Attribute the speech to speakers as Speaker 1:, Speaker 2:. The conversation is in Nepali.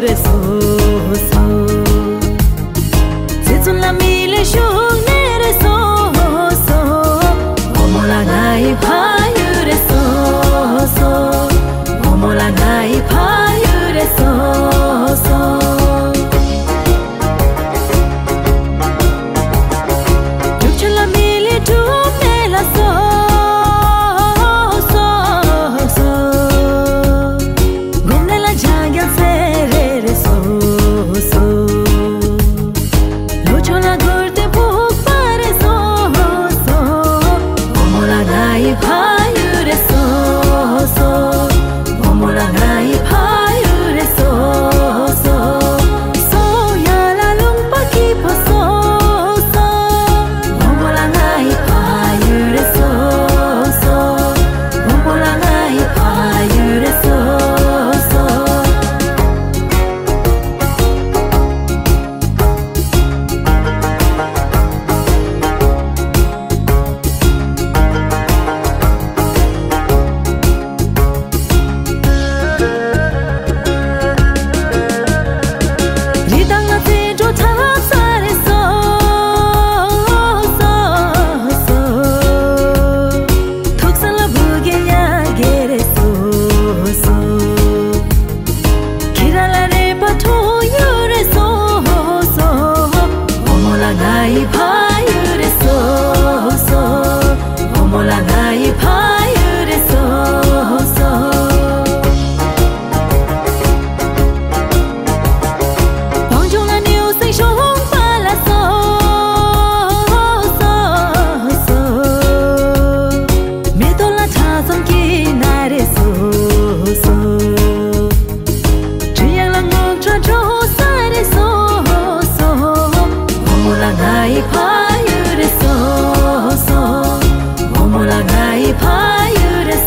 Speaker 1: coração. भाइ भाइ र